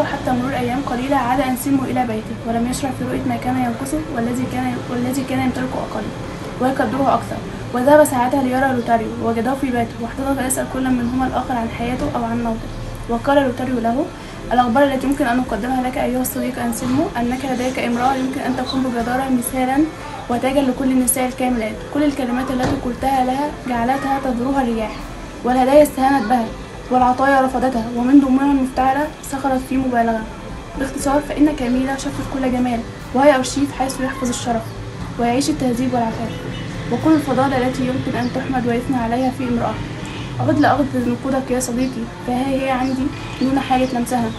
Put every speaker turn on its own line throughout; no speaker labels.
انتظر حتى مرور أيام قليلة عاد أنسيمو إلى بيته ولم يشرع في رؤية ما كان ينقصه والذي كان والذي كان يمتلكه أقل ويقدره أكثر. وذهب ساعتها ليرى لوتاريو ووجده في بيته واحتضن يسأل كل منهما الآخر عن حياته أو عن موته. وقال لوتاريو له الأخبار التي يمكن أن نقدمها لك أيها الصديق أنسلمو أنك لديك امرأة يمكن أن تكون بجدارة مثالا وتاجا لكل النساء الكاملات. كل الكلمات التي قلتها لها جعلتها تذروها الرياح والهدايا استهانت بها. والعطايا رفضتها ومن ضمنها المفتعلة سخرت في مبالغة. باختصار فإن كاميلا شفت كل جمال وهي أرشيف حيث يحفظ الشرف ويعيش التهذيب والعفاف. وكل الفضائل التي يمكن أن تحمد ويثنى عليها في امرأة. أغض لأغض نقودك يا صديقي فها هي عندي دون حاجة لمسها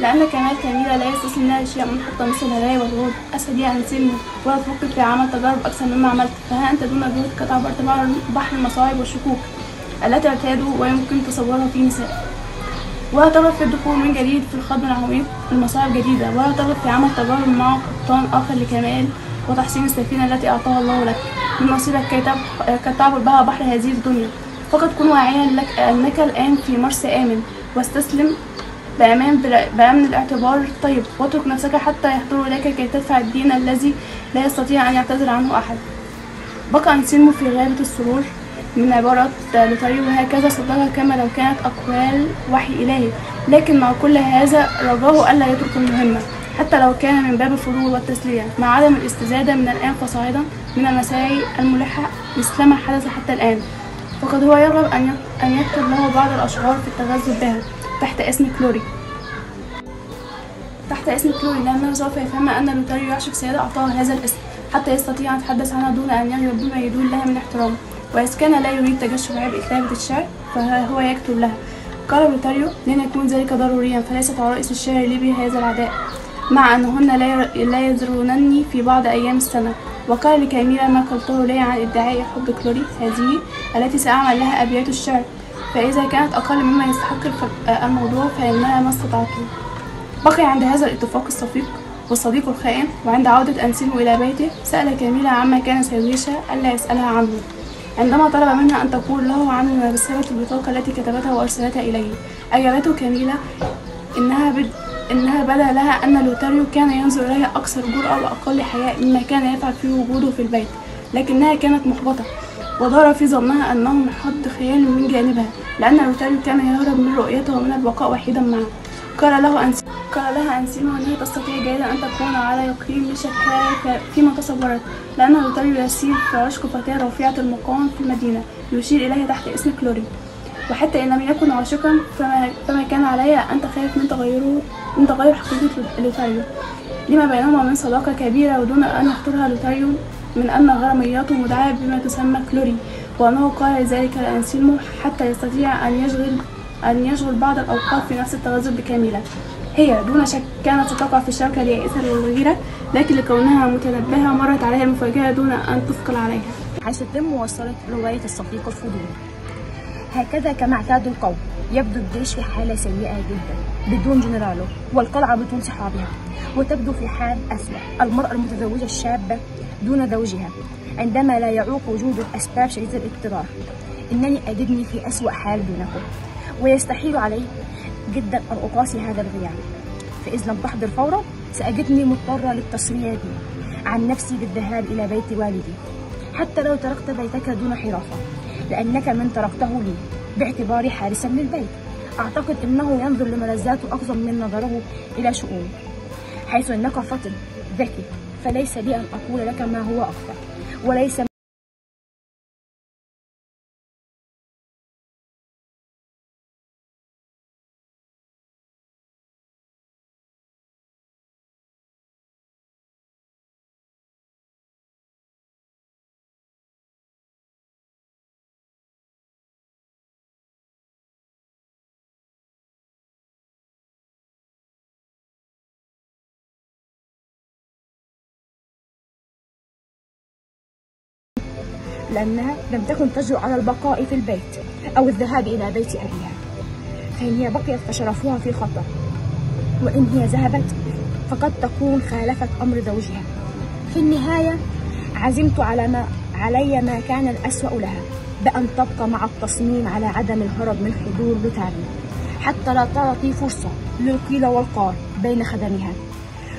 لأن كمال كاميلا لا يستسلم لها أشياء منحطة مثل الهدايا والورود أسد يا أنسلمو ولا تفكر في عمل تجارب أكثر مما عملت. فها أنت دون جهدك تعبرت بحر المصاعب والشكوك. التي اعتادوا ويمكن تصورها في نساء ولا ترغب في الدخول من جديد في الخضم العميق لمصاعب جديدة ولا ترغب في عمل تجارب مع قبطان آخر لكمال وتحسين السفينة التي أعطاها الله لك. من نصيبك كي تعبر بها بحر هذه الدنيا. فقط كن واعيا لك أنك الآن في مرسى آمن. واستسلم بأمان بأمن الاعتبار. طيب واترك نفسك حتى يحضر إليك كي تدفع الدين الذي لا يستطيع أن يعتذر عنه أحد. بقى أنسلمو في غابة السرور. من عبارة لوتاريو وهكذا صدقها كما لو كانت أقوال وحي إلهي. لكن مع كل هذا رجاه ألا يترك المهمة حتى لو كان من باب الفضول والتسلية. مع عدم الاستزادة من الآن فصاعدا من المساعي الملحة مثلما حدث حتى الآن. فقد هو يرغب أن أن يكتب له بعض الأشعار في التغذي بها تحت اسم كلوري. تحت اسم كلوري لأنه سوف يفهم أن لوتاريو يعشق سيدة أعطاه هذا الاسم حتى يستطيع أن يتحدث عنها دون أن يغلب بما يدون لها من احترام. وإذا كان لا يريد تجشم عبء كتابة الشعر فهو يكتب لها. قال لوتاريو لن يكون ذلك ضروريا فليست عرائس الشعر لي بهذا العداء مع أنهن لا يزرونني في بعض أيام السنة. وقال لكاميلا ما قلته لي عن إدعاء حب كلوري هذه التي سأعمل لها أبيات الشعر. فإذا كانت أقل مما يستحق الموضوع فإنها ما استطعته بقي عند هذا الاتفاق الصفيق والصديق الخائن وعند عودة أنسلمو إلى بيته سأل كاميلا عما كان سيويشا ألا يسألها عنه. عندما طلب منها أن تقول له عن مناسبة البطاقة التي كتبتها وأرسلتها إليه. أجابته كاميلا إنها بد... إنها بدا لها أن لوتاريو كان ينظر إليها أكثر جرأة وأقل حياء مما كان يفعل في وجوده في البيت لكنها كانت محبطة ودار في ظنها أنه محض خيال من جانبها لأن لوتاريو كان يهرب من رؤيته ومن البقاء وحيدا معه. قال له أنسي قال لها أنسيمو أنها تستطيع جيدا أن تكون على يقين بشكلها فيما تصورت لأن لوتاريو يسير في عشق فتاة رفيعة المقام في المدينة يشير إليها تحت اسم كلوري. وحتى إن لم يكن عاشقا فما, فما كان عليها أن تخاف من تغيره من تغير حقيقة لوتاريو. لما بينهما من صداقة كبيرة ودون أن يخطرها لوتاريو من أن غراميته مدعاة بما تسمى كلوري وأنه قال ذلك لأنسيمو حتى يستطيع أن يشغل أن يشغل بعض الأوقات في نفس التغذر بكاملة. هي دون شك كانت ستقع في الشركة اليائسة والغيرة لكن لكونها متنبهة مرت عليها المفاجأة دون أن تثقل عليها.
حيث تتم موصلة رواية الصديق الفضولي هكذا كما اعتاد القوم يبدو الجيش في حالة سيئة جدا بدون جنراله والقلعة بدون صحابها وتبدو في حال أسوأ المرأة المتزوجة الشابة دون زوجها عندما لا يعوق وجود الأسباب شديدة الاضطرار إنني أجدني في أسوأ حال دونكم ويستحيل علي جدا أن أقاسي هذا الغياب. فإذا لم تحضر فورا سأجدني مضطرة للتصريح بي عن نفسي بالذهاب إلى بيت والدي. حتى لو تركت بيتك دون حراسة لأنك من تركته لي باعتباري حارسا للبيت. أعتقد أنه ينظر لملذاته أكثر من نظره إلى شؤونه حيث أنك فطن ذكي فليس لي أن أقول لك ما هو أكثر وليس لأنها لم تكن تجرؤ على البقاء في البيت أو الذهاب إلى بيت أبيها. فإن هي بقيت فشرفها في خطر وإن هي ذهبت فقد تكون خالفت أمر زوجها. في النهاية عزمت على ما علي ما كان الأسوأ لها بأن تبقى مع التصميم على عدم الهرب من حضور لوتاريو حتى لا تعطي فرصة للقيل والقال بين خدمها.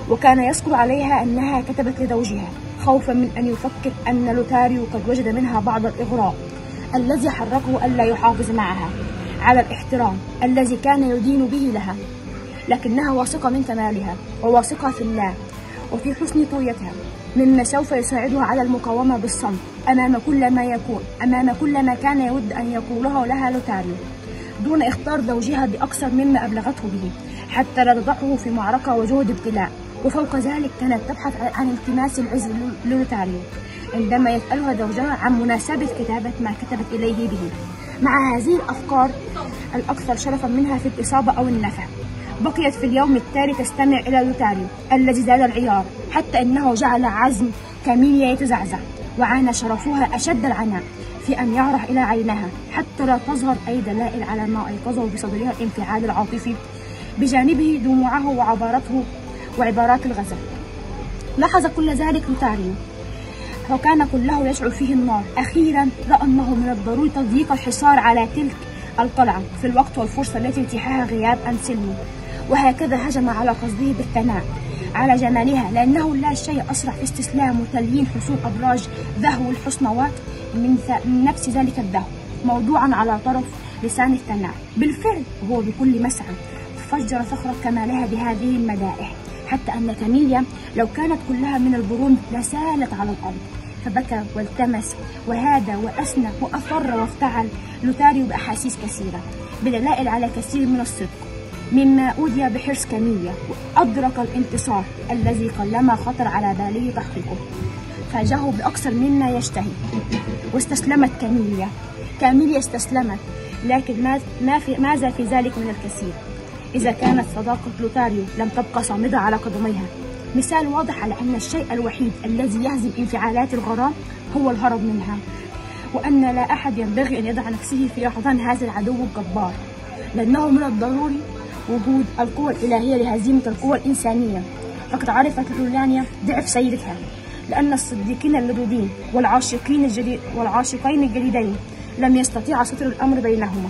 وكان يسكب عليها أنها كتبت لزوجها. خوفا من أن يفكر أن لوتاريو قد وجد منها بعض الإغراء الذي حركه ألا يحافظ معها. على الاحترام الذي كان يدين به لها لكنها واثقة من كمالها وواثقة في الله وفي حسن طويتها مما سوف يساعدها على المقاومة بالصمت أمام كل ما يكون أمام كل ما كان يود أن يقوله لها لوتاريو دون إخطار زوجها بأكثر مما أبلغته به حتى لا تضعه في معركة وجهد ابتلاء. وفوق ذلك كانت تبحث عن التماس العز للوتاريو عندما يسألها زوجها عن مناسبة كتابة ما كتبت إليه به. مع هذه الأفكار الأكثر شرفا منها في الإصابة أو النفع. بقيت في اليوم التالي تستمع إلى لوتاريو الذي زاد العيار حتى أنه جعل عزم كاميليا يتزعزع وعانى شرفها أشد العناء في أن يعرح إلى عينها حتى لا تظهر أي دلائل على ما أيقظه بصدرها الانفعال العاطفي. بجانبه دموعه وعبارته وعبارات الغزل. لاحظ كل ذلك لوتاريو وكان كله يشعل فيه النار. أخيرا رأى أنه من الضروري تضييق الحصار على تلك القلعة في الوقت والفرصة التي اتيحها غياب أنسلمو وهكذا هجم على قصده بالثناء على جمالها لأنه لا شيء أسرع في استسلام وتليين حصول أبراج ذهو الحسنوات من, من نفس ذلك الدهو موضوعا على طرف لسان الثناء. بالفعل وهو بكل مسعى فجر صخرة كمالها بهذه المدائح. حتى أن كاميليا لو كانت كلها من البرون لسالت على الأرض. فبكى والتمس وهذا وأسنى وأفر وافتعل لوتاريو بأحاسيس كثيرة بدلائل على كثير من الصدق. مما أودي بحرص كاميليا وأدرك الانتصار الذي قلما خطر على باله تحقيقه. فاجه بأكثر مما يشتهي. واستسلمت كاميليا. كاميليا استسلمت لكن ماذا في ذلك من الكثير؟ إذا كانت صداقة لوتاريو لم تبقى صامدة على قدميها. مثال واضح على أن الشيء الوحيد الذي يهزم انفعالات الغرام هو الهرب منها وأن لا أحد ينبغي أن يضع نفسه في أحضان هذا العدو الجبار لأنه من الضروري وجود القوى الإلهية لهزيمة القوى الإنسانية. فقد عرفت لولانيا ضعف سيدتها لأن الصديقين اللدودين والعاشقين الجديد والعاشقين الجديدين لم يستطيع ستر الأمر بينهما.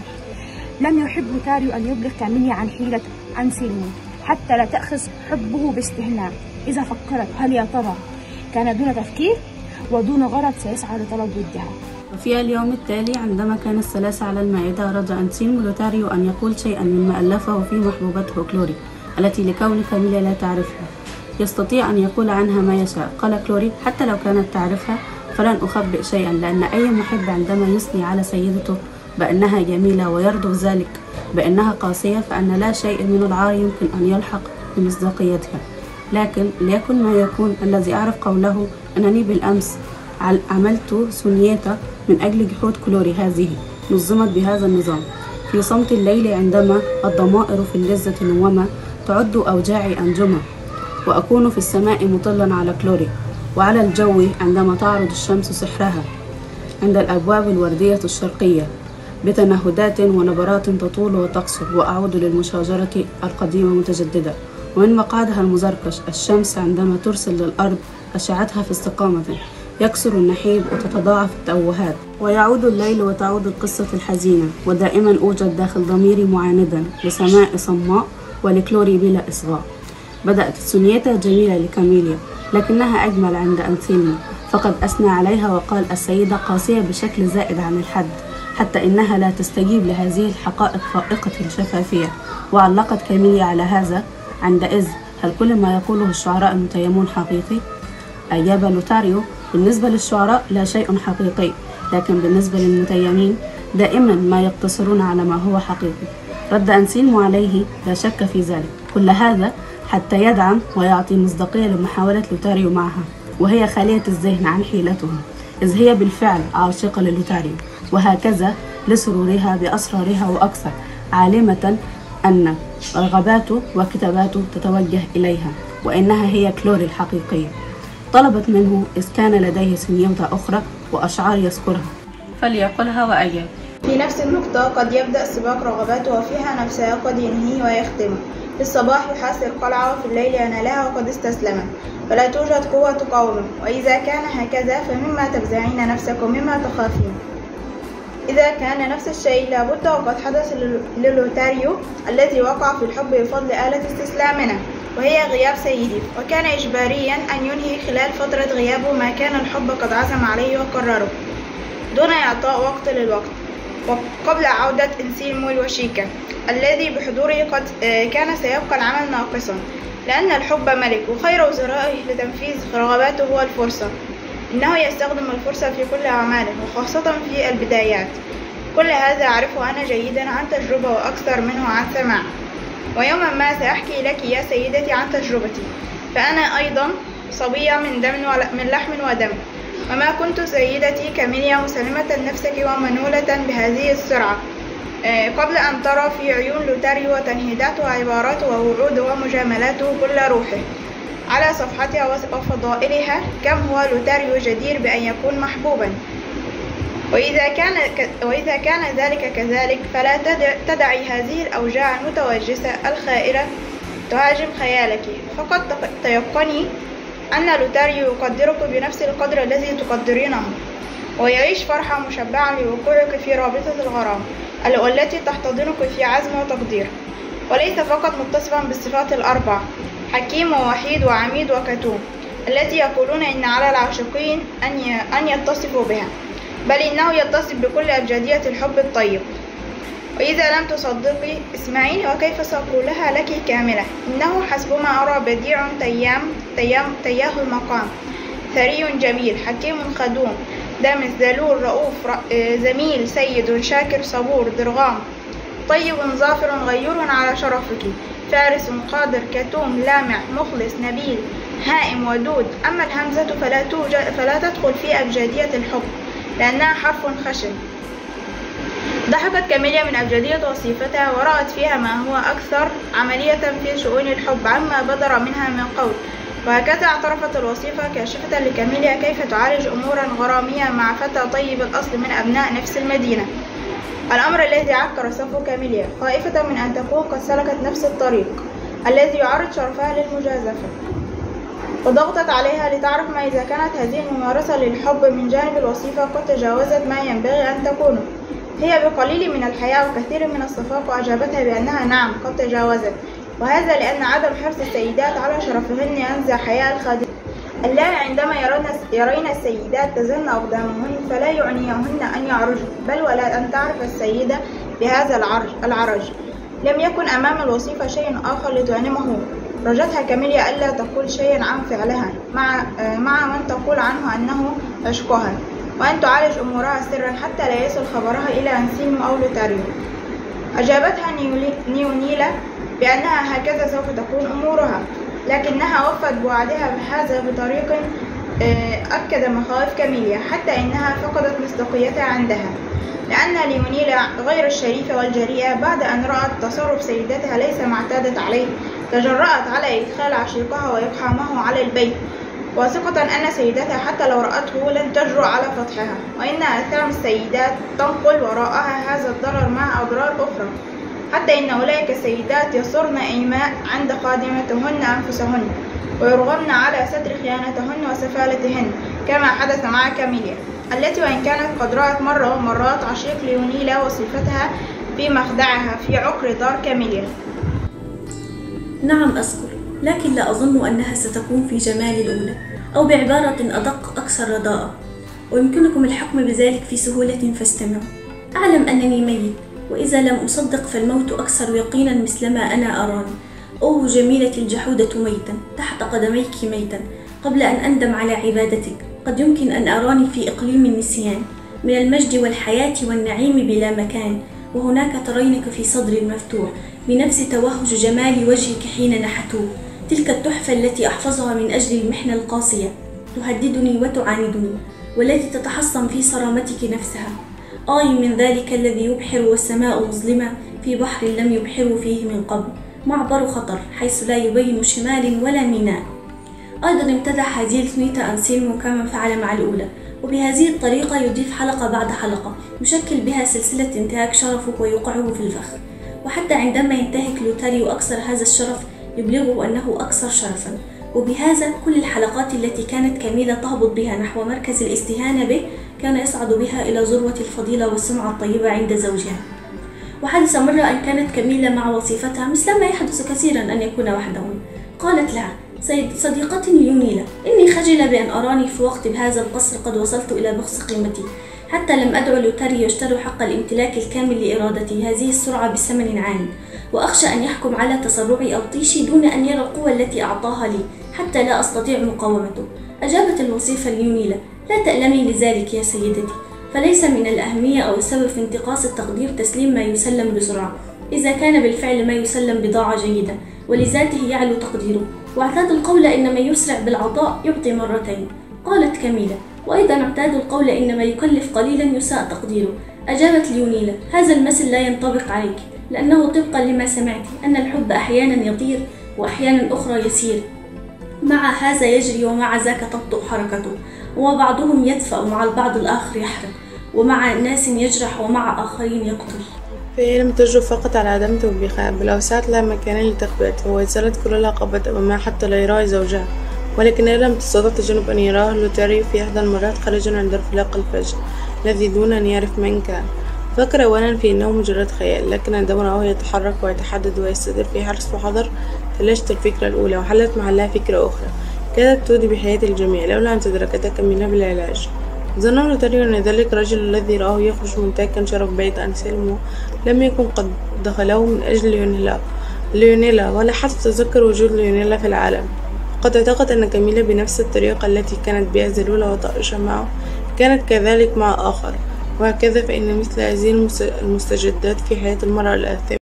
لم يحب لوتاريو أن يبلغ كاميليا عن حيلة أنسيلمو حتى لا تأخذ حبه باستهناء. إذا فكرت هل يا ترى كان دون تفكير؟ ودون غرض سيسعى لطلب ودها
وفي اليوم التالي عندما كان الثلاثة على المائدة أراد أنسيلمو لوتاريو أن يقول شيئا مما ألفه في محبوبته كلوري التي لكون كاميليا لا تعرفها. يستطيع أن يقول عنها ما يشاء. قال كلوري حتى لو كانت تعرفها فلن أخبئ شيئا لأن أي محب عندما يثني على سيدته بأنها جميلة ويرضو ذلك. بأنها قاسية فأن لا شيء من العار يمكن أن يلحق بمصداقيتها لكن ليكن ما يكون الذي أعرف قوله أنني بالأمس عملت سونيتا من أجل جحود كلوري هذه نظمت بهذا النظام. في صمت الليل عندما الضمائر في اللذة نومة تعد أوجاعي أنجمة وأكون في السماء مطلا على كلوري وعلى الجو عندما تعرض الشمس سحرها. عند الأبواب الوردية الشرقية بتنهدات ونبرات تطول وتقصر وأعود للمشاجرة القديمة متجددة. ومن مقعدها المزركش الشمس عندما ترسل للأرض أشعتها في استقامة يكسر النحيب وتتضاعف التوهات. ويعود الليل وتعود القصة الحزينة ودائما أوجد داخل ضميري معاندا لسماء صماء ولكلوري بلا إصغاء. بدأت السونيتا جميلة لكاميليا لكنها أجمل عند أنسيلمو فقد أثنى عليها وقال السيدة قاسية بشكل زائد عن الحد. حتى إنها لا تستجيب لهذه الحقائق فائقة الشفافية. وعلقت كاميليا على هذا عندئذ هل كل ما يقوله الشعراء المتيمون حقيقي؟ أجاب لوتاريو بالنسبة للشعراء لا شيء حقيقي لكن بالنسبة للمتيمين دائما ما يقتصرون على ما هو حقيقي. رد أنسيلمو عليه لا شك في ذلك. كل هذا حتى يدعم ويعطي مصداقية لمحاولة لوتاريو معها وهي خالية الذهن عن حيلتهم إذ هي بالفعل عاشقة للوتاريو. وهكذا لسرورها بأسرارها وأكثر عالمة أن رغباته وكتاباته تتوجه إليها وإنها هي كلوري الحقيقية. طلبت منه إذ كان لديه سنيوتة أخرى وأشعار يذكرها. فليقلها وأجاب
في نفس النقطة قد يبدأ سباق رغباته وفيها نفسها قد ينهيه ويختمه. في الصباح يحاصر القلعة وفي الليل ينالها وقد استسلمت. فلا توجد قوة تقاومه وإذا كان هكذا فمما تفزعين نفسك ومما تخافين. إذا كان نفس الشيء لابد وقد حدث للوتاريو الذي وقع في الحب بفضل آلة استسلامنا وهي غياب سيدي. وكان إجباريا أن ينهي خلال فترة غيابه ما كان الحب قد عزم عليه وقرره دون إعطاء وقت للوقت وقبل عودة إنسيمو الوشيكا الذي بحضوره قد كان سيبقى العمل ناقصا لأن الحب ملك وخير وزرائه لتنفيذ رغباته هو الفرصة إنه يستخدم الفرصة في كل أعماله وخاصة في البدايات. كل هذا أعرفه أنا جيدا عن تجربة وأكثر منه عن سماع. ويوما ما سأحكي لك يا سيدتي عن تجربتي. فأنا أيضا صبية من دم من لحم ودم. وما كنت سيدتي كاميليا مسلمة نفسك ومنولة بهذه السرعة. قبل أن ترى في عيون لوتاريو وتنهيداته وعباراته ووعوده ومجاملاته كل روحه. على صفحتها وفضائلها كم هو لوتاريو جدير بأن يكون محبوبا. وإذا كان, وإذا كان ذلك كذلك فلا تدعي هذه الأوجاع المتوجسة الخائرة تهاجم خيالك. فقد تيقني أن لوتاريو يقدرك بنفس القدر الذي تقدرينه ويعيش فرحة مشبعة لوقوعك في رابطة الغرام التي تحتضنك في عزم وتقدير وليس فقط متصفا بالصفات الأربع حكيم ووحيد وعميد وكتوم التي يقولون إن على العاشقين أن يتصفوا بها بل إنه يتصف بكل أبجدية الحب الطيب. وإذا لم تصدقي اسمعيني وكيف سأقولها لك كاملة؟ إنه حسبما أرى بديع تيام تيام تياه المقام. ثري جميل حكيم خدوم دامس ذلول رؤوف زميل سيد شاكر صبور درغام. طيب ظافر غيور على شرفك. فارس قادر كتوم لامع مخلص نبيل هائم ودود. أما الهمزة فلا, توجد فلا تدخل في أبجدية الحب لأنها حرف خشن. ضحكت كاميليا من أبجدية وصيفتها ورأت فيها ما هو أكثر عملية في شؤون الحب عما بدر منها من قول. وهكذا اعترفت الوصيفة كاشفة لكاميليا كيف تعالج أمورا غرامية مع فتى طيب الأصل من أبناء نفس المدينة. الأمر الذي عكر صفو كاميليا خائفة من أن تكون قد سلكت نفس الطريق الذي يعرض شرفها للمجازفة. وضغطت عليها لتعرف ما إذا كانت هذه الممارسة للحب من جانب الوصيفة قد تجاوزت ما ينبغي أن تكونه هي بقليل من الحياة وكثير من الصفاق وأجابتها بأنها نعم قد تجاوزت. وهذا لأن عدم حرص السيدات على شرفهن ينزع حياء الخادم اللائي عندما يرون يرين السيدات تزن أقدامهن فلا يعنيهن أن يعرجن بل ولا أن تعرف السيدة بهذا العرج, العرج. لم يكن أمام الوصيفة شيء آخر لتعنمه. رجتها كاميليا ألا تقول شيئا عن فعلها مع, مع من تقول عنه أنه عشقها. وأن تعالج أمورها سرا حتى لا يصل خبرها إلى أنسيم أو لوتاريو أجابتها نيونيلا بأنها هكذا سوف تكون أمورها. لكنها وفت بوعدها بهذا بطريق أكد مخاوف كاميليا حتى إنها فقدت مصداقيتها عندها لأن ليونيلا غير الشريفة والجريئة بعد أن رأت تصرف سيدتها ليس ما اعتادت عليه تجرأت على إدخال عشيقها وإقحامه على البيت واثقة أن سيدتها حتى لو رأته لن تجرؤ على فتحها وإن آثام السيدات تنقل وراءها هذا الضرر مع أضرار أخرى. حتى إن أولئك السيدات يصرن إيماء عند قادمتهن أنفسهن ويرغمن على ستر خيانتهن وسفالتهن كما حدث مع كاميليا التي وإن كانت قد رأت مرة ومرات عشيق ليونيلا وصفتها في مخدعها في عقر دار كاميليا.
نعم أذكر لكن لا أظن أنها ستكون في جمال الأولى أو بعبارة أدق أكثر رداءة ويمكنكم الحكم بذلك في سهولة فاستمعوا. أعلم أنني ميت. وإذا لم أصدق فالموت أكثر يقينا مثلما أنا أراني أوه جميلتي الجحودة ميتا تحت قدميك ميتا. قبل أن أندم على عبادتك قد يمكن أن أراني في إقليم النسيان. من المجد والحياة والنعيم بلا مكان وهناك ترينك في صدري المفتوح بنفس توهج جمال وجهك حين نحتوه. تلك التحفة التي أحفظها من أجل المحنة القاسية تهددني وتعاندني والتي تتحصن في صرامتك نفسها. آي من ذلك الذي يبحر والسماء مظلمة في بحر لم يبحروا فيه من قبل معبر خطر حيث لا يبين شمال ولا ميناء. أيضا امتدح هذه الكنيتا أنسيلمو كما فعل مع الأولى وبهذه الطريقة يضيف حلقة بعد حلقة يشكل بها سلسلة انتهاك شرفه ويوقعه في الفخ. وحتى عندما ينتهك لوتاريو أكثر هذا الشرف يبلغه أنه أكثر شرفا. وبهذا كل الحلقات التي كانت كاميلة تهبط بها نحو مركز الاستهانة به كان يصعد بها إلى ذروة الفضيلة والسمعة الطيبة عند زوجها. وحدث مرة أن كانت كاميلة مع وصيفتها مثل ما يحدث كثيرا أن يكون وحدهم قالت لها صديقتي يونيلا إني خجلة بأن أراني في وقت بهذا القصر قد وصلت إلى بخس قيمتي. حتى لم أدعو لوتاري يشتروا حق الامتلاك الكامل لإرادتي. هذه السرعة بثمن عال وأخشى أن يحكم على تسرعي أو طيشي دون أن يرى القوة التي أعطاها لي حتى لا أستطيع مقاومته. أجابت الوصيفة ليونيلا لا تألمي لذلك يا سيدتي. فليس من الأهمية أو السبب في انتقاص التقدير تسليم ما يسلم بسرعة. إذا كان بالفعل ما يسلم بضاعة جيدة ولذاته يعلو تقديره. واعتاد القول إن ما يسرع بالعطاء يعطي مرتين. قالت كميلة وأيضا اعتاد القول إن ما يكلف قليلا يساء تقديره. أجابت ليونيلا هذا المثل لا ينطبق عليك. لأنه طبقا لما سمعت أن الحب أحيانا يطير وأحيانا أخرى يسير. مع هذا يجري ومع ذاك تبطئ حركته وبعضهم يدفأ ومع البعض الآخر يحرق ومع ناس يجرح ومع آخرين يقتل.
فهي لم تجرب فقط على عدم توبيخها بل أوسعت لها مكانا لتخبئته وزالت كل العقبات أمامها حتى لا يراعي زوجها ولكنها لم تستطع تجنب أن يراها لوتاريو في إحدى المرات خارجا عند انفلاق الفجر الذي دون أن يعرف من كان. فكر أولا في أنه مجرد خيال لكن عندما رآه يتحرك ويتحدد ويستدر في حرص وحذر تلاشت الفكرة الأولى وحلت محلها فكرة أخرى. كادت تودي بحياة الجميع لولا أن تدركتها كمينة بالعلاج ظن لوتاريو أن ذلك الرجل الذي رآه يخرج منتهكا شرف بيت أنسيلمو لم يكن قد دخله من أجل ليونيلا ليونيلا ولا حتى تذكر وجود ليونيلا في العالم. قد اعتقد أن كاميلا بنفس الطريقة التي كانت بها زلولة وطائشة معه كانت كذلك مع آخر. وهكذا فإن مثل هذه المستجدات في حياة المرأة الآثمة.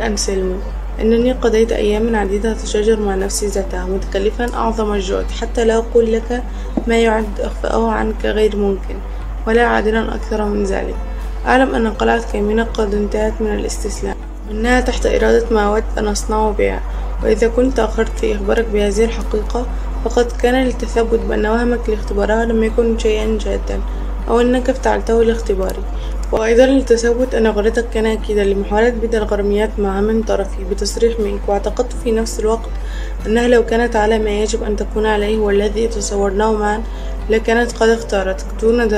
أنسلمو إنني قضيت أياما عديدة أتشاجر مع نفسي ذاتها متكلفا أعظم الجهد حتى لا أقول لك ما يعد إخفاءه عنك غير ممكن ولا عادلا أكثر من ذلك. أعلم أن قلعة كيمينة قد انتهت من الاستسلام إنها تحت إرادة ما أود أن أصنعه بها. وإذا كنت تأخرت في إخبارك بهذه الحقيقة فقد كان للتثبت بأن وهمك لاختبارها لم يكن شيئا جادا أو أنك افتعلته لاختباري. وأيضا للتثبت أن غرتك كان أكيدا لمحاولة بدء الغراميات مع من طرفي بتصريح منك واعتقدت في نفس الوقت أنها لو كانت على ما يجب أن تكون عليه والذي تصورناه معا لكانت قد اختارتك دون,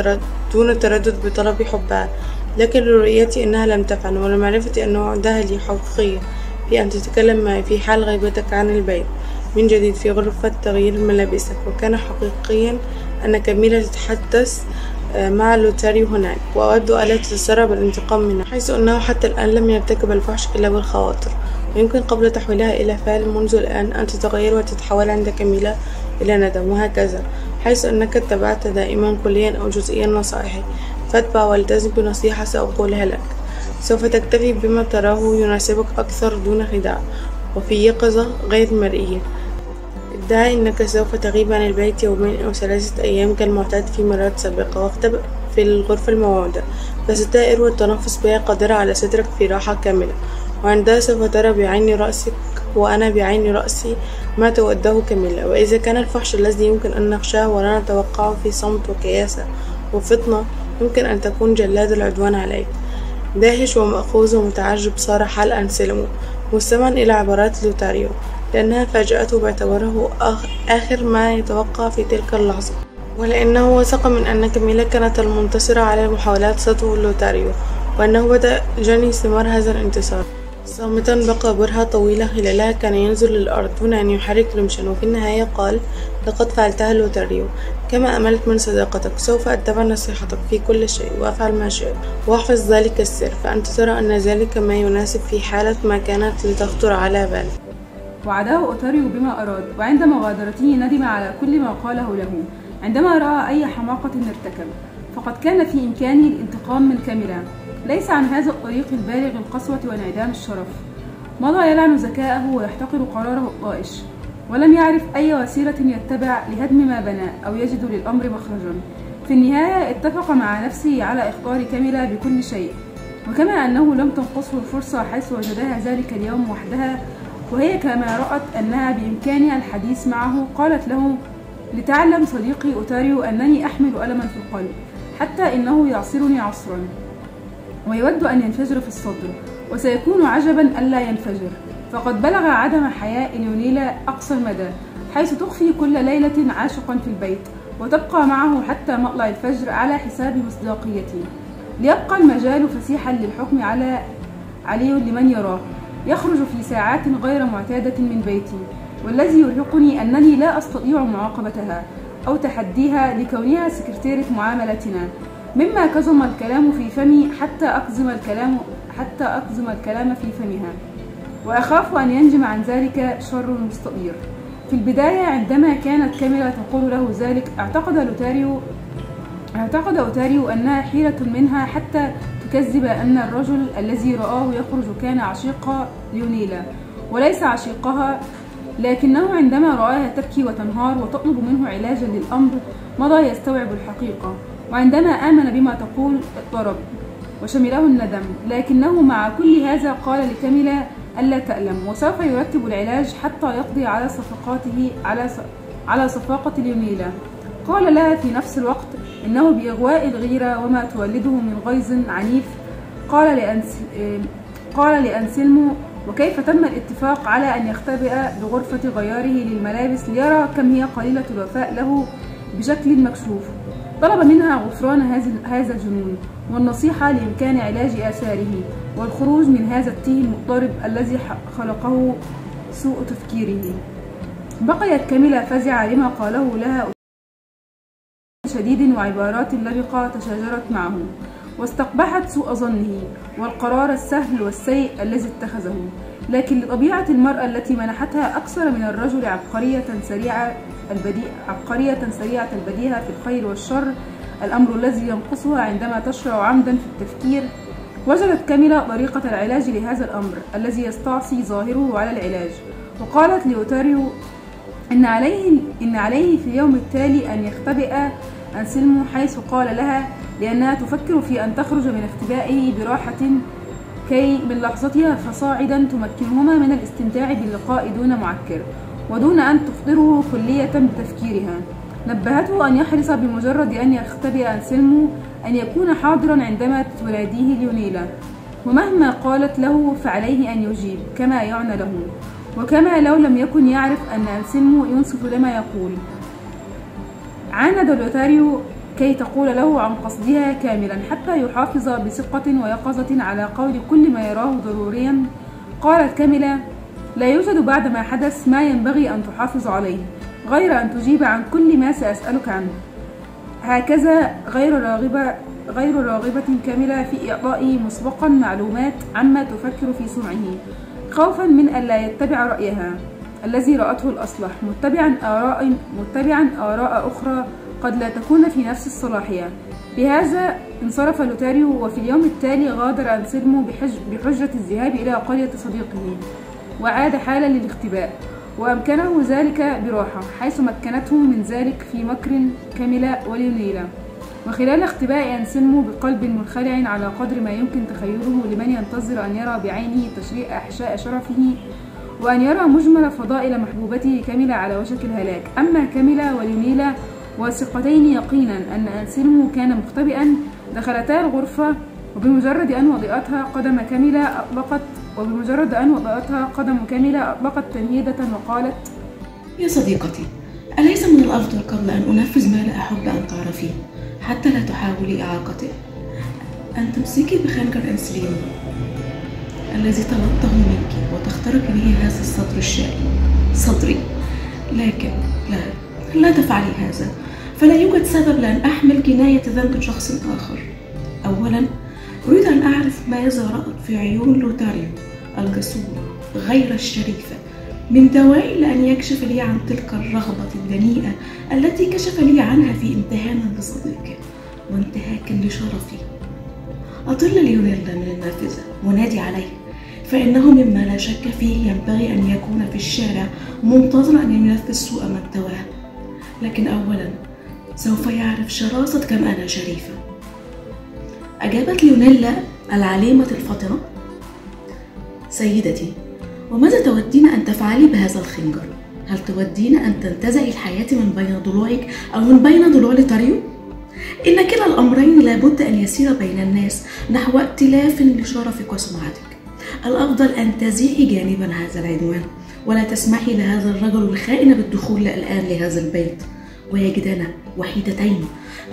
دون تردد بطلب حبها. لكن لرؤيتي أنها لم تفعل ولمعرفتي أن وعدها لي حقيقية في أن تتكلم معي في حال غيبتك عن البيت. من جديد في غرفة تغيير ملابسك وكان حقيقيا أن كميلة تتحدث مع لوتاريو هناك. وأود ألا تتسرع بالانتقام منه حيث أنه حتى الآن لم يرتكب الفحش إلا بالخواطر. ويمكن قبل تحويلها إلى فعل منذ الآن أن تتغير وتتحول عند كميلة إلى ندم وهكذا. حيث أنك اتبعت دائما كليا أو جزئيا نصائحي فاتبع والتزم بنصيحة سأقولها لك. سوف تكتفي بما تراه يناسبك أكثر دون خداع وفي يقظة غير مرئية ادعي أنك سوف تغيب عن البيت يومين أو ثلاثة أيام كالمعتاد في مرات سابقة واختبئ في الغرفة الموعودة. فستائر والتنفس بها قادرة على سترك في راحة كاملة. وعندها سوف ترى بعين رأسك وأنا بعين رأسي ما توداه كاملة. وإذا كان الفحش الذي يمكن أن نخشاه ولا نتوقعه في صمت وكياسة وفطنة يمكن أن تكون جلاد العدوان عليك. داهش ومأخوذ ومتعجب صار حال أنسلمو مستمعا إلى عبارات لوتاريو. لأنها فاجأته باعتباره آخر ما يتوقع في تلك اللحظة. ولأنه وثق من أن كميلة كانت المنتصرة على محاولات سطو لوتاريو وأنه بدأ جني ثمار هذا الانتصار. صامتا بقى برهة طويلة خلالها كان ينزل للأرض دون أن يحرك رمشا وفي النهاية قال لقد فعلتها لوتاريو. كما أملت من صداقتك سوف أتبع نصيحتك في كل شيء وأفعل ما شئت. وأحفظ ذلك السر فأنت ترى أن ذلك ما يناسب في حالة ما كانت لتخطر على بالك.
وعداه أوتاريو بما أراد وعند مغادرته ندم على كل ما قاله له عندما رأى أي حماقة ارتكب. فقد كان في إمكانه الانتقام من كاميلا ليس عن هذا الطريق البالغ القسوة وانعدام الشرف. مضى يلعن ذكاءه ويحتقر قراره الطائش؟ ولم يعرف أي وسيلة يتبع لهدم ما بنى أو يجد للأمر مخرجا. في النهاية اتفق مع نفسه على إخطار كاملة بكل شيء. وكما أنه لم تنقصه الفرصة حيث وجدها ذلك اليوم وحدها وهي كما رأت أنها بإمكانها الحديث معه قالت له لتعلم صديقي أوتاريو أنني أحمل ألما في القلب حتى إنه يعصرني عصرا ويود أن ينفجر في الصدر وسيكون عجبا ألا ينفجر فقد بلغ عدم حياء ليونيلا أقصى المدى حيث تخفي كل ليلة عاشقا في البيت وتبقى معه حتى مطلع الفجر على حساب مصداقيته ليبقى المجال فسيحا للحكم على علي لمن يراه. يخرج في ساعات غير معتادة من بيتي والذي يرهقني أنني لا أستطيع معاقبتها أو تحديها لكونها سكرتيرة معاملتنا. مما كظم الكلام في فمي حتى أقزم الكلام حتى أقزم الكلام في فمها. وأخاف أن ينجم عن ذلك شر مستطير. في البداية عندما كانت كاميلا تقول له ذلك اعتقد لوتاريو اعتقد أوتاريو أنها حيلة منها حتى تكذب أن الرجل الذي رآه يخرج كان عشيق ليونيلا وليس عشيقها لكنه عندما رآها تبكي وتنهار وتطلب منه علاجا للأمر مضى يستوعب الحقيقة وعندما آمن بما تقول اضطرب وشمله الندم لكنه مع كل هذا قال لكاميلا ألا تألم وسوف يرتب العلاج حتى يقضي على صفقاته على على صفاقة ليونيلا قال لها في نفس الوقت إنه بإغواء الغيرة وما تولده من غيظ عنيف. قال لأنس... قال لأنسلمو وكيف تم الاتفاق على أن يختبئ بغرفة غياره للملابس ليرى كم هي قليلة الوفاء له بشكل مكشوف؟ طلب منها غفران هذا الجنون والنصيحة لإمكان علاج آثاره والخروج من هذا التيه المضطرب الذي خلقه سوء تفكيره. بقيت كاملة فزعة لما قاله لها شديد وعبارات لبقة تشاجرت معه واستقبحت سوء ظنه والقرار السهل والسيء الذي اتخذه. لكن لطبيعة المرأة التي منحتها أكثر من الرجل عبقرية سريعة البديهة عبقرية سريعة البديهة في الخير والشر الأمر الذي ينقصها عندما تشرع عمدا في التفكير وجدت كاملة طريقة العلاج لهذا الأمر الذي يستعصي ظاهره على العلاج. وقالت لأوتاريو إن عليه إن عليه في اليوم التالي أن يختبئ أنسلمو حيث قال لها لأنها تفكر في أن تخرج من اختبائه براحة كي من لحظتها فصاعدا تمكنهما من الاستمتاع باللقاء دون معكر ودون أن تفطره كلية بتفكيرها. نبهته أن يحرص بمجرد أن يختبئ أنسلمو أن يكون حاضرا عندما تناديه ليونيلا. ومهما قالت له فعليه أن يجيب كما يعنى له. وكما لو لم يكن يعرف أن أنسلمو ينصت لما يقول. عاند لوتاريو كي تقول له عن قصدها كاملا حتى يحافظ بثقة ويقظة على قول كل ما يراه ضروريا. قالت كاملة لا يوجد بعد ما حدث ما ينبغي أن تحافظ عليه غير أن تجيب عن كل ما سأسألك عنه. هكذا غير راغبة غير راغبة كاملة في إعطائي مسبقا معلومات عما تفكر في صنعه خوفا من ألا يتبع رأيها. الذي رأته الأصلح. متبعا آراء متبعا آراء أخرى قد لا تكون في نفس الصلاحية. بهذا انصرف لوتاريو وفي اليوم التالي غادر أنسلمو بحج بحجة الذهاب إلى قرية صديقه وعاد حالا للاختباء وأمكنه ذلك براحة حيث مكنته من ذلك في مكر كاملة وليونيلا وخلال اختباء أنسلمو بقلب منخلع على قدر ما يمكن تخيله لمن ينتظر أن يرى بعينه تشريع أحشاء شرفه وأن يرى مجمل فضائل محبوبته كاملة على وشك الهلاك. أما كاملة وليونيلا واثقتين يقينا أن أنسلمو كان مختبئا دخلتا الغرفة وبمجرد أن وضعتها قدم كاملة أطلقت وبمجرد أن وضعتها قدم كاملة أطلقت تنهيدة وقالت
يا صديقتي أليس من الأفضل قبل أن أنفذ ما لا أحب أن تعرفيه حتى لا تحاولي إعاقته؟ أن تمسكي بخنجر أنسلين. الذي طلبته منك وتخترقي به هذا الصدر الشائن صدري. لكن لا لا تفعلي هذا. فلا يوجد سبب لأن أحمل جناية ذنب شخص آخر. أولا أريد أن أعرف ماذا رأت في عيون لوتاريو الجسورة غير الشريفة من دواعي لأن يكشف لي عن تلك الرغبة الدنيئة التي كشف لي عنها في امتهانا لصديقه وانتهاكا لشرفي أطل ليونيلا من النافذة ونادي عليه فإنه مما لا شك فيه ينبغي أن يكون في الشارع منتظر أن ينفذ سوء تواه لكن أولا سوف يعرف شراسة كم أنا شريفة أجابت ليونيلا العليمة الفطنة سيدتي وماذا تودين أن تفعلي بهذا الخنجر؟ هل تودين أن تنتزعي الحياة من بين ضلوعك أو من بين ضلوع لتريو؟ إن كلا الأمرين لابد أن يسير بين الناس نحو ائتلاف لشرفك وسمعتك. الأفضل أن تزيحي جانبا هذا العنوان ولا تسمحي لهذا الرجل الخائن بالدخول الآن لهذا البيت. ويجدنا وحيدتين.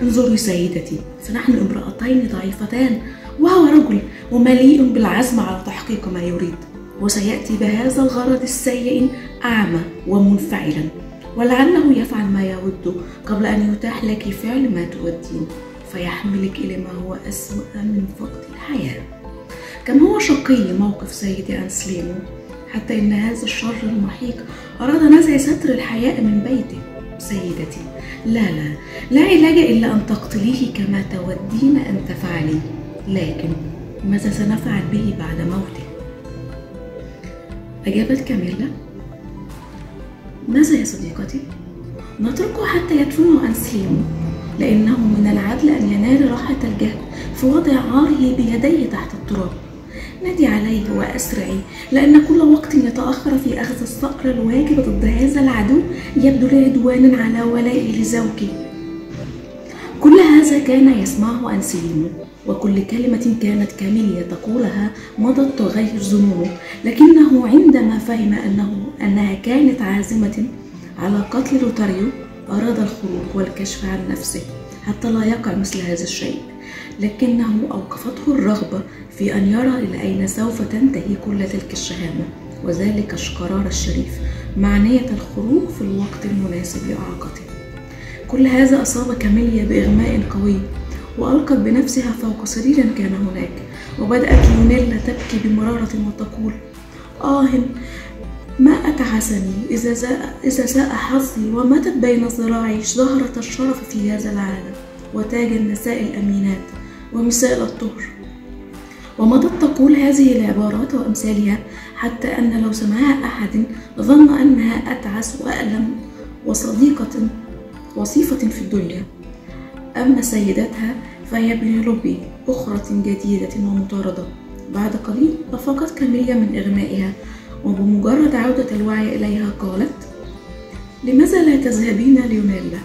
انظري سيدتي فنحن امرأتين ضعيفتان وهو رجل ومليء بالعزم على تحقيق ما يريد. وسيأتي بهذا الغرض السيء أعمى ومنفعلا. ولعله يفعل ما يود قبل أن يتاح لك فعل ما تودين فيحملك إلى ما هو أسوأ من فقد الحياة. كم هو شقي موقف سيدي أنسليمو حتى إن هذا الشر المحيق أراد نزع ستر الحياء من بيته سيدتي. لا لا لا علاج إلا أن تقتليه كما تودين أن تفعلي. لكن ماذا سنفعل به بعد موته؟ أجابت كاميلا ماذا يا صديقتي؟ نتركه حتى يدفنه أنسليمو لأنه من العدل أن ينال راحة الجهل في وضع عاره بيديه تحت التراب. نادي عليه وأسرعي لأن كل وقت يتأخر في أخذ الصقر الواجب ضد هذا العدو يبدو لعدوان على ولائي لزوجي كل هذا كان يسمعه أنسليمو وكل كلمة كانت كاميليا تقولها مضت تغير ظنونه لكنه عندما فهم أنه أنها كانت عازمة على قتل لوتاريو أراد الخروج والكشف عن نفسه حتى لا يقع مثل هذا الشيء لكنه أوقفته الرغبة في أن يرى إلى أين سوف تنتهي كل تلك الشهامة وذلك القرار الشريف مع نية الخروج في الوقت المناسب لإعاقته. كل هذا أصاب كاميليا بإغماء قوي وألقت بنفسها فوق سرير كان هناك وبدأت ليونيلا تبكي بمرارة وتقول آه ما أتعسني إذا ساء حظي وماتت بين ذراعي زهرة الشرف في هذا العالم وتاج النساء الأمينات ومثال الطهر. ومضت تقول هذه العبارات وأمثالها حتى أن لو سمعها أحد ظن أنها أتعس وألم وصديقة وصيفة في الدنيا. أما سيدتها فهي بنيلوبي أخرى جديدة ومطاردة. بعد قليل أفاقت كاميليا من إغمائها وبمجرد عودة الوعي إليها قالت لماذا لا تذهبين ليونيلا؟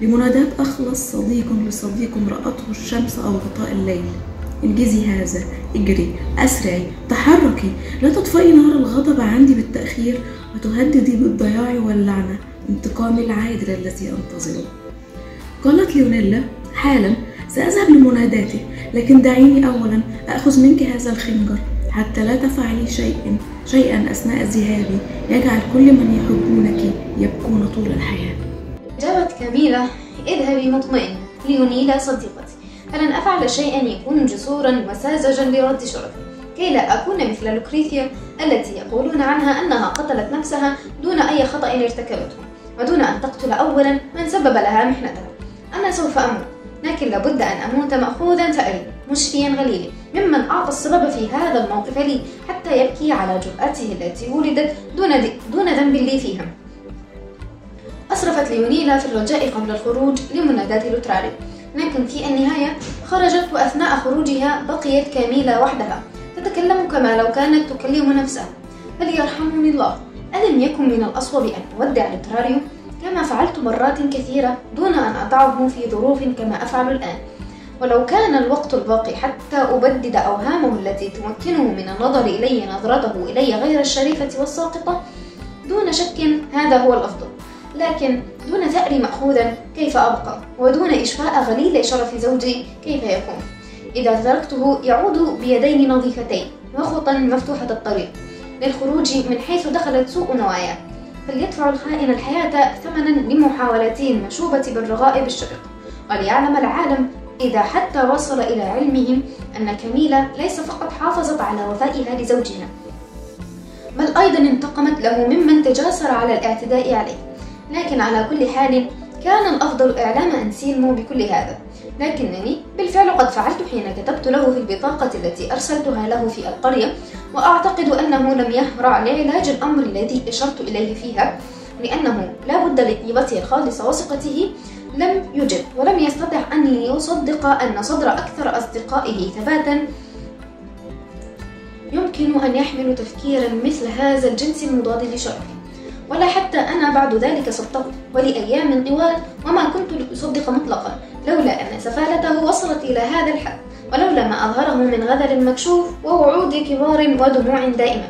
لمناداة أخلص صديق لصديق رأته الشمس أو غطاء الليل. انجزي هذا اجري أسرعي تحركي لا تطفئي نار الغضب عندي بالتأخير وتهددي بالضياع واللعنة انتقامي العادل الذي أنتظره. قالت ليونيلا حالا سأذهب لمناداته لكن دعيني أولا أخذ منك هذا الخنجر حتى لا تفعلي شيء. شيئا أثناء ذهابي يجعل كل من يحبونك يبكون طول الحياة.
جابت كاميلا اذهبي مطمئنة ليونيلا صديقتي. فلن أفعل شيئا يكون جسورا وساذجا لرد شرفي. كي لا أكون مثل لوكريثيا التي يقولون عنها أنها قتلت نفسها دون أي خطأ ارتكبته. ودون أن تقتل أولا من سبب لها محنتها. أنا سوف أموت لكن لابد أن أموت مأخوذا ثأري مشفيا غليلي ممن أعطى السبب في هذا الموقف لي حتى يبكي على جرأته التي ولدت دون, دون ذنب لي فيها. أسرفت ليونيلا في الرجاء قبل الخروج لمناداة لوتراري. لكن في النهاية خرجت وأثناء خروجها بقيت كاميلا وحدها. تتكلم كما لو كانت تكلم نفسها. فليرحمني الله ألم يكن من الأصوب أن أودع لوتراريو كما فعلت مرات كثيرة دون أن أضعه في ظروف كما أفعل الآن؟ ولو كان الوقت الباقي حتى أبدد أوهامه التي تمكنه من النظر إلي نظرته إلي غير الشريفة والساقطة دون شك هذا هو الأفضل. لكن دون ثأري مأخوذا كيف أبقى؟ ودون إشفاء غليل شرف زوجي كيف يكون؟ إذا تركته يعود بيدين نظيفتين وخطا مفتوحة الطريق للخروج من حيث دخلت سوء نواياه فليدفع الخائن الحياة ثمنا لمحاولته المشوبة بالرغائب الشرق وليعلم العالم إذا حتى وصل إلى علمهم أن كميلة ليس فقط حافظت على وفائها لزوجها بل أيضا انتقمت له ممن تجاسر على الاعتداء عليه. لكن على كل حال كان الأفضل إعلام أنسيلمو بكل هذا. لكنني بالفعل قد فعلت حين كتبت له في البطاقة التي أرسلتها له في القرية وأعتقد أنه لم يهرع لعلاج الأمر الذي أشرت إليه فيها لأنه لا بد لطيبته الخالصة وثقته لم يجب ولم يستطع أن يصدق أن صدر أكثر أصدقائه ثباتا يمكن أن يحمل تفكيرا مثل هذا الجنس المضاد لشرفي ولا حتى أنا بعد ذلك صدقت ولأيام طوال وما كنت لأصدق مطلقا لولا أن سفالته وصلت إلى هذا الحد ولولا ما أظهره من غدر مكشوف ووعود كبار ودموع دائمة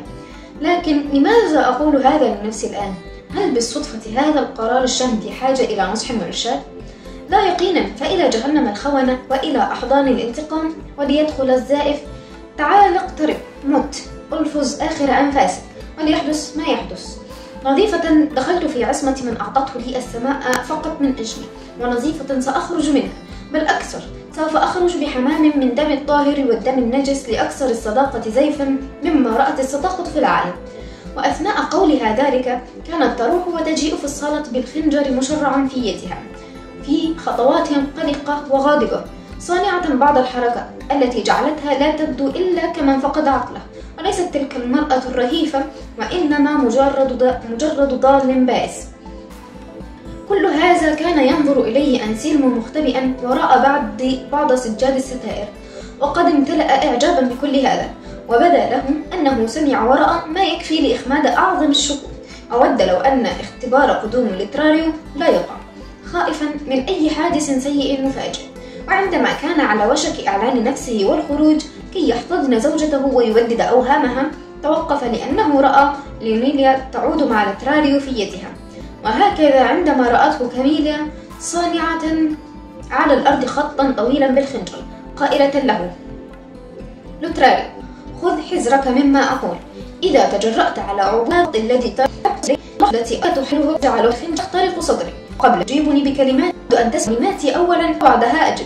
لكن لماذا أقول هذا لنفسي الآن؟ هل بالصدفة هذا القرار الشهم بحاجة إلى نصح وإرشاد؟ لا يقينا فإلى جهنم الخونة وإلى أحضان الانتقام وليدخل الزائف. تعال اقترب مت الفظ آخر أنفاسك وليحدث ما يحدث. نظيفة دخلت في عصمة من أعطته لي السماء فقط من أجلي ونظيفة سأخرج منها بل أكثر سوف أخرج بحمام من دم الطاهر والدم النجس لأكثر الصداقة زيفا مما رأت الصداقة في العالم. وأثناء قولها ذلك كانت تروح وتجيء في الصالة بالخنجر مشرعا في يدها. في خطوات قلقة وغاضبة صانعة بعض الحركات التي جعلتها لا تبدو إلا كمن فقد عقله. وليست تلك المرأة الرهيفة وإنما مجرد مجرد ضال بائس. كل هذا كان ينظر إليه أنسيلمو مختبئا وراء بعض بعض سجاد الستائر. وقد امتلأ إعجابا بكل هذا. وبدا له أنه سمع ورأى ما يكفي لإخماد أعظم الشكوك. أود لو أن اختبار قدوم لتراريو لا يقع. خائفا من أي حادث سيء مفاجئ. وعندما كان على وشك إعلان نفسه والخروج كي يحتضن زوجته ويودد أوهامها توقف لأنه رأى ليونيليا تعود مع لتراريو في يدها. وهكذا عندما رأته كاميليا صانعة على الأرض خطا طويلا بالخنجر قائلة له لتراريو خذ حذرك مما أقول. إذا تجرأت على عبوات الذي التي أتحله جعل الخنجر يخترق صدري. قبل. تجيبني بكلمات. أن تسمع كلماتي أولا بعدها أجب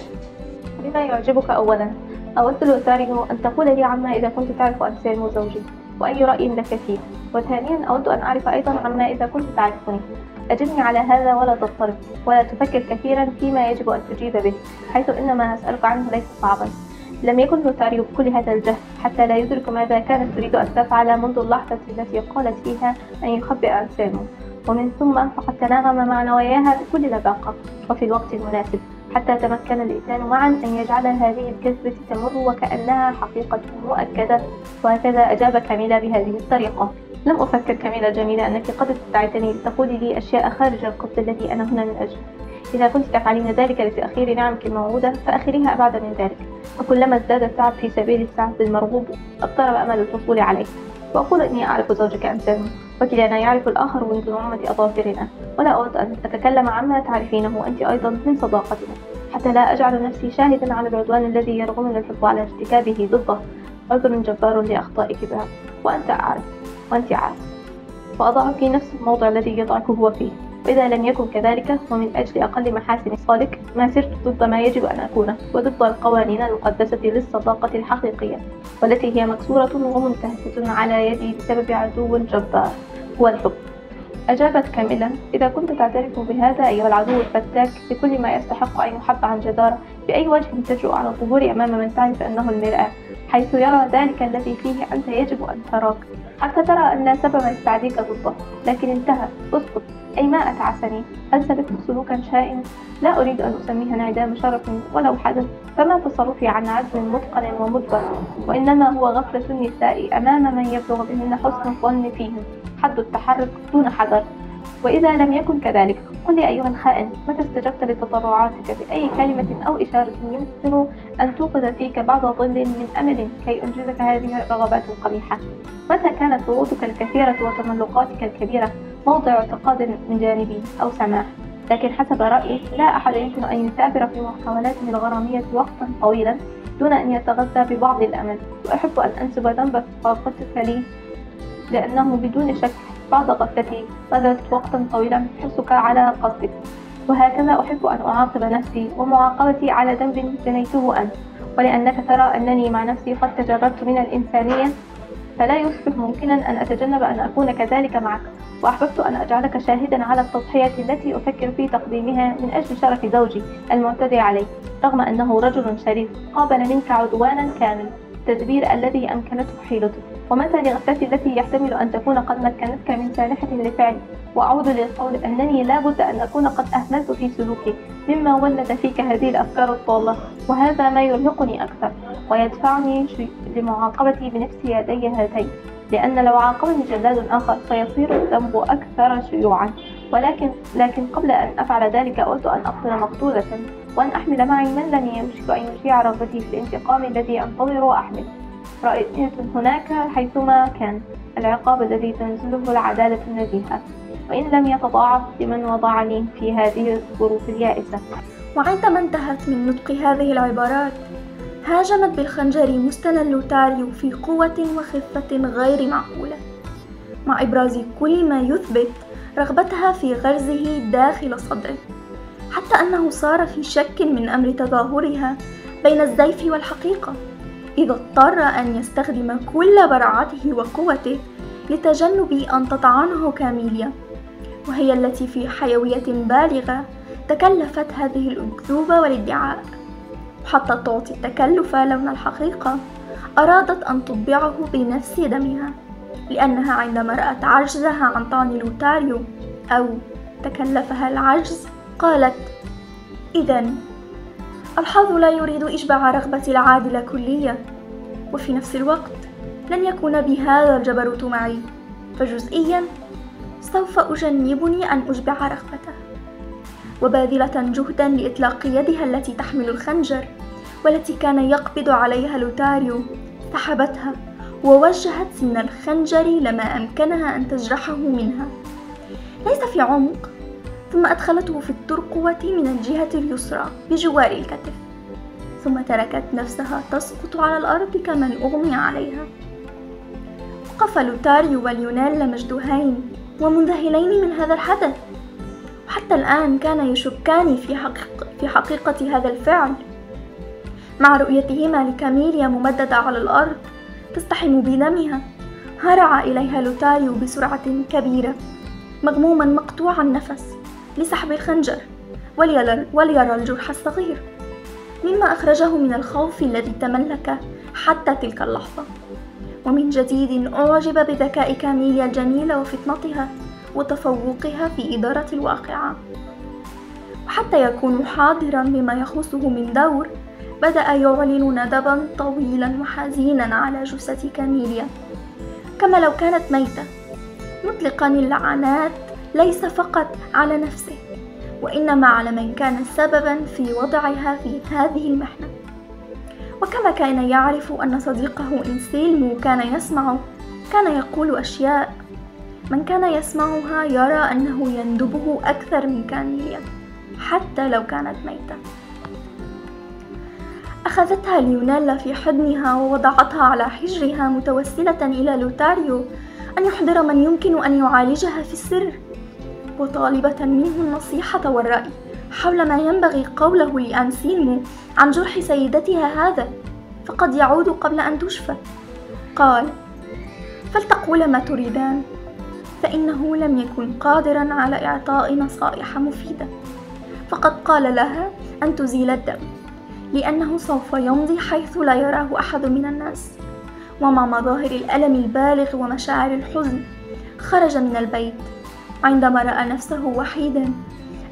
بما يعجبك أولا أود لوتاريو أن تقول لي عما إذا كنت تعرف أنسيلمو زوجي وأي رأي لك فيه. وثانيا أود أن أعرف أيضا عما إذا كنت تعرفني. أجبني على هذا ولا تضطرب ولا تفكر كثيرا فيما يجب أن تجيب به حيث إن ما أسألك عنه ليس صعبا. لم يكن لوتاريو بكل هذا الجهد حتى لا يدرك ماذا كانت تريد أن تفعل منذ اللحظة التي قالت فيها أن يخبئ أنسيلمو ومن ثم فقد تناغم مع نواياها بكل لباقة وفي الوقت المناسب حتى تمكن الاثنان معا أن يجعل هذه الكذبة تمر وكأنها حقيقة مؤكدة وهكذا أجاب كاميلا بهذه الطريقة. لم أفكر كاميلا جميلة أنك قد استدعيتني لتقولي لي أشياء خارج القبض الذي أنا هنا من أجله إذا كنت تفعلين ذلك لتأخير نعمك الموعودة فأخريها أبعد من ذلك. وكلما ازداد التعب في سبيل السعد المرغوب اقترب أمل الحصول عليه. وأقول إني أعرف زوجك أنسان وكلانا يعرف الآخر من ظلمة أظافرنا. ولا أود أن أتكلم عما تعرفينه. أنت أيضا من صداقتنا. حتى لا أجعل نفسي شاهدا على العدوان الذي يرغمني الحب على ارتكابه ضده. عذر جبار لأخطائك بها. وأنت أعرف وأنت عارف. وأضعك في نفس الموضع الذي يضعك هو فيه. وإذا لم يكن كذلك ومن أجل أقل محاسن صالك ما سرت ضد ما يجب أن أكونه وضد القوانين المقدسة للصداقة الحقيقية والتي هي مكسورة ومنتهكة على يدي بسبب عدو جبار هو الحب. أجابت كاملة إذا كنت تعترف بهذا أيها العدو الفتاك بكل ما يستحق أن يحب عن جدارة بأي وجه تجرؤ على الظهور أمام من تعرف أنه المرآة حيث يرى ذلك الذي فيه أنت يجب أن تراك. حتى ترى أن سبب استعديك ضده لكن انتهى اسكت. أي ما أتعسني هل سلكت سلوكا شائن؟ لا أريد أن أسميها انعدام شرف ولو حدث. فما تصرفي عن عزم متقن ومدبر وإنما هو غفلة النساء أمام من يبلغ بهن حسن الظن فيهم حد التحرك دون حذر. وإذا لم يكن كذلك قل لي أيها الخائن متى استجبت لتطلعاتك بأي كلمة أو إشارة يمكن أن توقظ فيك بعض ظل من أمل كي أنجزك هذه الرغبات القبيحة؟ متى كانت وعودك الكثيرة وتملقاتك الكبيرة؟ موضع اعتقاد من جانبي أو سماح لكن حسب رأيي لا أحد يمكن أن يثابر في محاولاته الغرامية وقتا طويلا دون أن يتغذى ببعض الأمل. وأحب أن أنسب ذنب طاقتك لي لأنه بدون شك بعد غفلتي بذلت وقتا طويلا حرصك على قصدك. وهكذا أحب أن أعاقب نفسي ومعاقبتي على ذنب جنيته أنت. ولأنك ترى أنني مع نفسي قد تجردت من الإنسانية فلا يصبح ممكنا أن أتجنب أن أكون كذلك معك. وأحببت أن أجعلك شاهدا على التضحية التي أفكر في تقديمها من أجل شرف زوجي المعتدي عليه رغم أنه رجل شريف قابل منك عدوانا كامل التدبير الذي أمكنته حيلته. ومتى لغفتي التي يحتمل أن تكون قد مكنتك من سانحة لفعل وأعود للقول أنني لابد أن أكون قد أهملت في سلوكي مما ولد فيك هذه الأفكار الضالة وهذا ما يرهقني أكثر ويدفعني لمعاقبتي بنفس يدي هاتين. لأن لو عاقبني جلاد آخر سيصير الذنب أكثر شيوعا. ولكن لكن قبل أن أفعل ذلك أردت أن أقتل مقتولة. وأن أحمل معي من لن يمشك أن يشيع رغبتي في الانتقام الذي أنتظر وأحمل رأيت هناك حيثما كان العقاب الذي تنزله العدالة النزيهة. وإن لم يتضاعف لمن وضعني في هذه الظروف اليائسة.
وعندما انتهت من نطق هذه العبارات هاجمت بالخنجر مستنى اللوتاريو في قوة وخفة غير معقولة. مع إبراز كل ما يثبت رغبتها في غرزه داخل صدره. حتى أنه صار في شك من أمر تظاهرها بين الزيف والحقيقة. إذا اضطر أن يستخدم كل براعته وقوته لتجنب أن تطعنه كاميليا. وهي التي في حيوية بالغة تكلفت هذه الأكذوبة والادعاء. حتى تعطي التكلف لون الحقيقة. أرادت أن تطبعه بنفس دمها لأنها عندما رأت عجزها عن طعن لوتاريو أو تكلفها العجز قالت إذا الحظ لا يريد إشباع رغبتي العادلة كلية وفي نفس الوقت لن يكون بهذا الجبروت معي فجزئيا سوف أجنبني أن أشبع رغبته. وباذلة جهدا لإطلاق يدها التي تحمل الخنجر والتي كان يقبض عليها لوتاريو. سحبتها ووجهت سن الخنجر لما أمكنها أن تجرحه منها. ليس في عمق ثم أدخلته في الترقوة من الجهة اليسرى بجوار الكتف. ثم تركت نفسها تسقط على الأرض كمن أغمي عليها. وقف لوتاريو واليونال مجدوهين ومنذهلين من هذا الحدث. وحتى الآن كان يشكان في, حقيقة, في حقيقة هذا الفعل. مع رؤيتهما لكاميليا ممددة على الأرض تستحم بدمها. هرع إليها لوتاريو بسرعة كبيرة مغموما مقطوع النفس لسحب الخنجر وليرى الجرح الصغير. مما أخرجه من الخوف الذي تملك حتى تلك اللحظة. ومن جديد أعجب بذكاء كاميليا الجميلة وفطنتها. وتفوقها في إدارة الواقعة. وحتى يكون حاضرا بما يخصه من دور بدأ يعلن ندبا طويلا وحزينا على جثة كاميليا. كما لو كانت ميتة. مطلقا اللعنات ليس فقط على نفسه وإنما على من كان سببا في وضعها في هذه المحنة. وكما كان يعرف أن صديقه إنسيلمو كان يسمع كان يقول أشياء من كان يسمعها يرى أنه يندبه أكثر من كاميليا حتى لو كانت ميتة. أخذتها ليونيلا في حضنها ووضعتها على حجرها متوسلة إلى لوتاريو أن يحضر من يمكن أن يعالجها في السر. وطالبة منه النصيحة والرأي حول ما ينبغي قوله لأنسيلمو عن جرح سيدتها هذا فقد يعود قبل أن تشفى. قال فلتقول ما تريدان. فإنه لم يكن قادرا على إعطاء نصائح مفيدة. فقد قال لها أن تزيل الدم لأنه سوف يمضي حيث لا يراه أحد من الناس. ومع مظاهر الألم البالغ ومشاعر الحزن خرج من البيت. عندما رأى نفسه وحيدا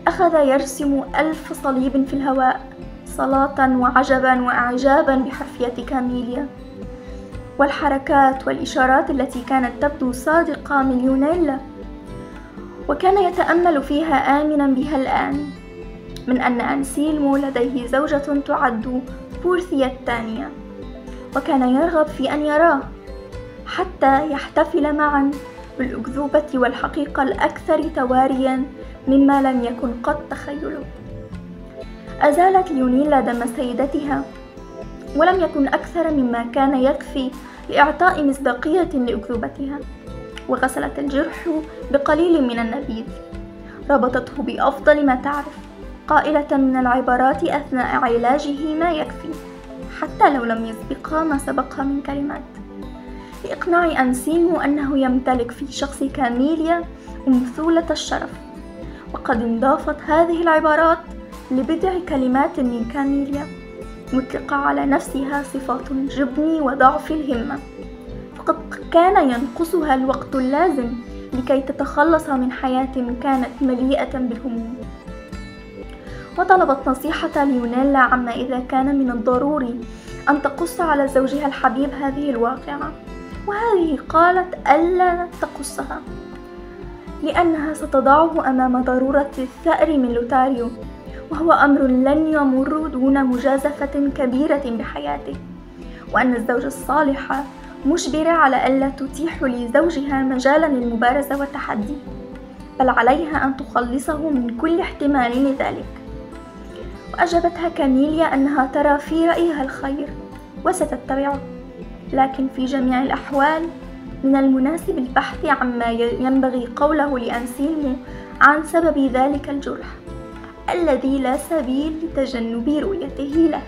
أخذ يرسم ألف صليب في الهواء صلاة وعجبا وإعجابا بحرفية كاميليا. والحركات والإشارات التي كانت تبدو صادقة مليونيلا وكان يتأمل فيها آمنا بها الآن من أن أنسيلمو لديه زوجة تعد بورثيا الثانية. وكان يرغب في أن يراه حتى يحتفل معا بالأكذوبة والحقيقة الأكثر تواريا مما لم يكن قد تخيله. أزالت ليونيلا دم سيدتها. ولم يكن أكثر مما كان يكفي لإعطاء مصداقية لأكذوبتها وغسلت الجرح بقليل من النبيذ. ربطته بأفضل ما تعرف قائلة من العبارات أثناء علاجه ما يكفي حتى لو لم يسبقها ما سبقها من كلمات. لإقناع أنسيمو أنه يمتلك في شخص كاميليا أمثولة الشرف وقد انضافت هذه العبارات لبضع كلمات من كاميليا. مطلقة على نفسها صفات الجبن وضعف الهمة. فقد كان ينقصها الوقت اللازم لكي تتخلص من حياة كانت مليئة بالهموم. وطلبت نصيحة ليونيلا عما إذا كان من الضروري أن تقص على زوجها الحبيب هذه الواقعة. وهذه قالت ألا تقصها لأنها ستضعه أمام ضرورة الثأر من لوتاريو. وهو أمر لن يمر دون مجازفة كبيرة بحياته وأن الزوجة الصالحة مجبرة على ألا تتيح لزوجها مجالا للمبارزة والتحدي بل عليها أن تخلصه من كل احتمال لذلك وأجابتها كاميليا أنها ترى في رأيها الخير وستتبعه لكن في جميع الأحوال من المناسب البحث عما ينبغي قوله لأنسيمو عن سبب ذلك الجرح. الذي لا سبيل لتجنب رؤيته له.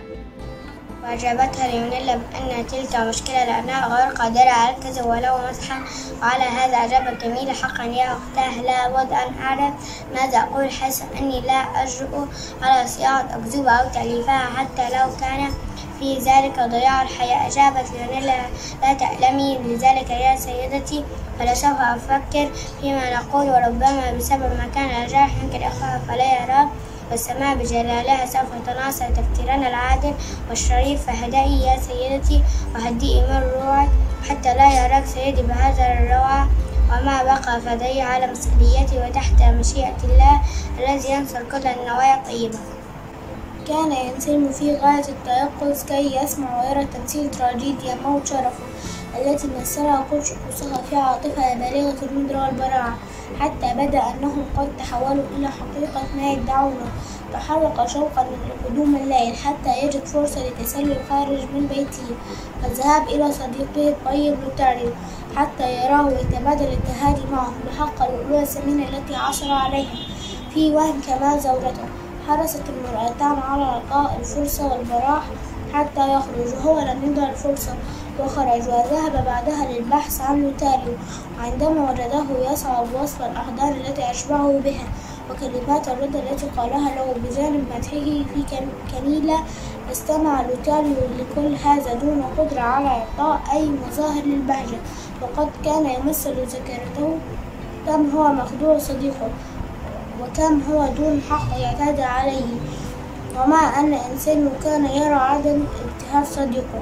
وأجابتها ليونيلا بأن تلك مشكلة لأنها غير قادرة على الكذب ولو مسحا وعلى هذا أجابت جميلة حقا يا أختاه لا بد أن أعرف ماذا أقول حيث أني لا أجرؤ على صياغة أكذوبة أو تأليفها حتى لو كان في ذلك ضياع الحياة. أجابت ليونيلا لا تعلمي لذلك يا سيدتي ولسوف أفكر فيما نقول وربما بسبب ما كان الجرح يمكن أخاها فلا يراك والسماء بجلالها سوف تناصر تفكيرنا العادل والشريف فهدئي يا سيدتي وهدئي من روعك حتى لا يراك سيدي بهذا الروعة وما بقى فدي على مسؤوليتي وتحت مشيئة الله الذي ينصر كل النوايا الطيبة. كان ينسلم في غاية التيقظ كي يسمع ويرى تمثيل تراجيديا موت شرفه التي مثلها كل شخوصها في عاطفة بالغة الندرة والبراعة حتى بدأ أنهم قد تحولوا إلى حقيقة ما يدعونه. تحرك شوقا من قدوم الليل حتى يجد فرصة للتسلي الخارج من بيته. فالذهاب إلى صديقه الطيب لوتاريو حتى يراه ويتبادل التهادي معه. لحق الألوهة الثمينة التي عثر عليها في وهم كمال زوجته حرصت المرأتان على لقاء الفرصة والبراح حتى يخرج هو لم يدع الفرصة وخرج وذهب بعدها للبحث عن لوتاريو وعندما وجده يصعب وصف الأحضان التي أشبعه بها وكلمات الرضا التي قالها له بجانب مدحه في كنيلة استمع لوتاريو لكل هذا دون قدرة على إعطاء أي مظاهر للبهجة. وقد كان يمثل ذاكرته كم هو مخدوع صديقه. وكم هو دون حق يعتاد عليه ومع أن إنسان كان يرى عدم التهاب صديقه.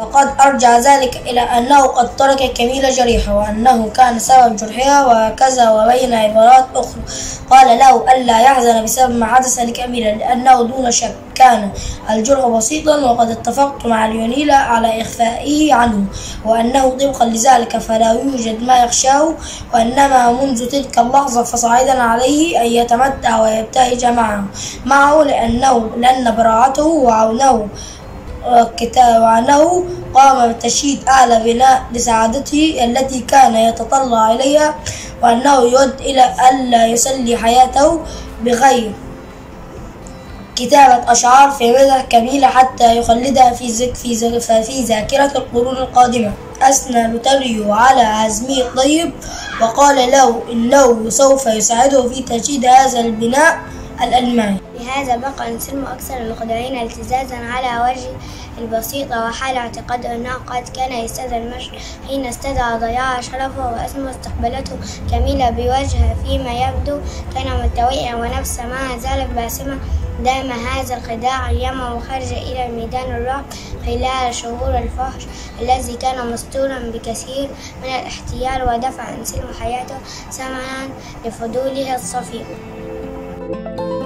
فقد أرجع ذلك إلى أنه قد ترك كميلة جريحة وأنه كان سبب جرحها وهكذا وبين عبارات أخرى. قال له ألا يحزن بسبب ما حدث لكميلة لأنه دون شك كان الجرح بسيطا وقد اتفقت مع ليونيلا على إخفائه عنه وأنه طبقا لذلك فلا يوجد ما يخشاه وإنما منذ تلك اللحظة فصعيدا عليه أن يتمتع ويبتهج معه معه لأنه لأن براعته وعونه وأنه قام بتشييد أعلى بناء لسعادته التي كان يتطلع إليها وأنه يود إلى ألا يسلي حياته بغير. كتابة أشعار في مدح كميلة حتى يخلدها في ذك في ذك في ذاكرة القرون القادمة. أثنى لوتاريو على عزمه الطيب وقال له إنه سوف يساعده في تجديد هذا البناء الألماني.
لهذا بقى أنسلم أكثر المخدعين التزازا على وجه البسيطة وحال اعتقاده أنه قد كان يستدعي المشي حين استدعى ضياع شرفه واسمه استقبلته كميلة بوجه فيما يبدو كان متوئا ونفسه ما زالت باسمة دام هذا الخداع أيامه خرج إلى ميدان الرعب خلال شهور الفحش الذي كان مستورا بكثير من الاحتيال ودفع أنسلم حياته ثمنا لفضوله you.